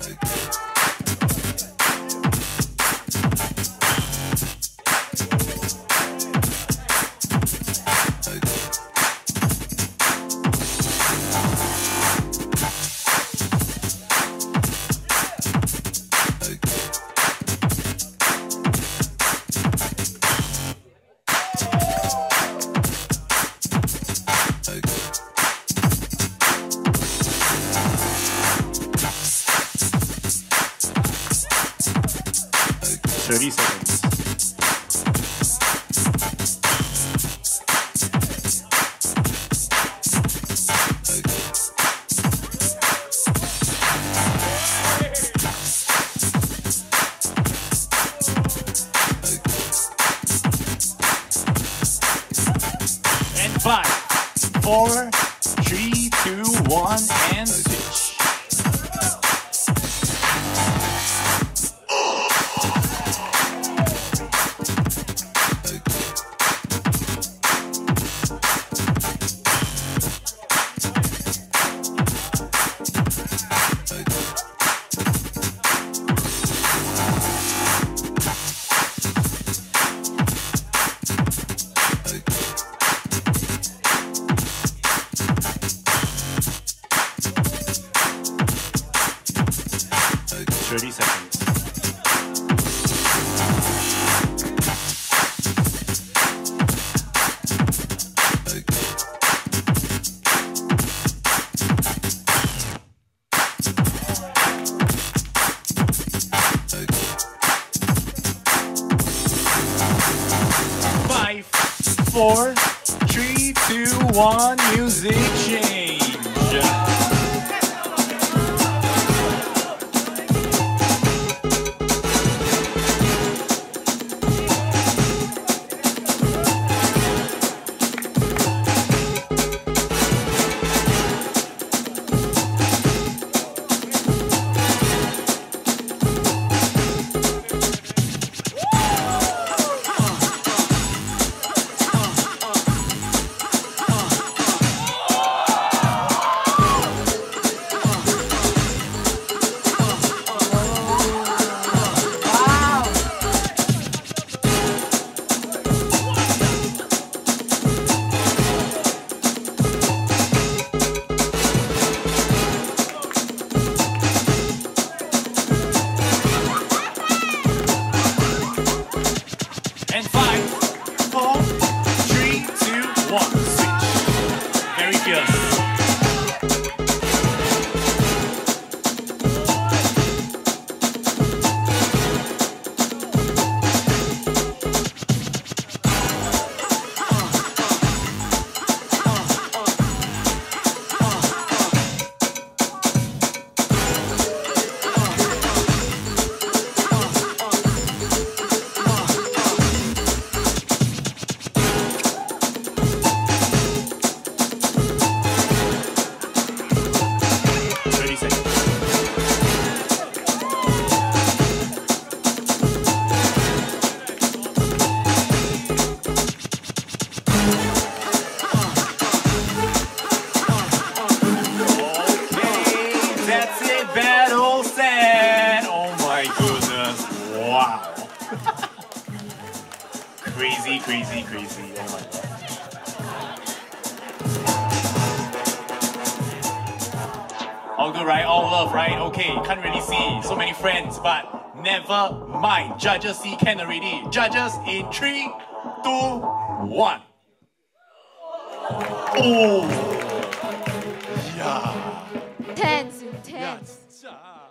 Again. 30 seconds. And five, four, three, two, one, and switch. Thirty seconds. Five, four, three, two, one. Music change. Crazy, crazy, crazy. Oh my god. All good, right? All love, right? Okay, can't really see so many friends, but never mind. Judges see can already. Judges in three, two, one. Oh, yeah. Tense, intense. Yeah.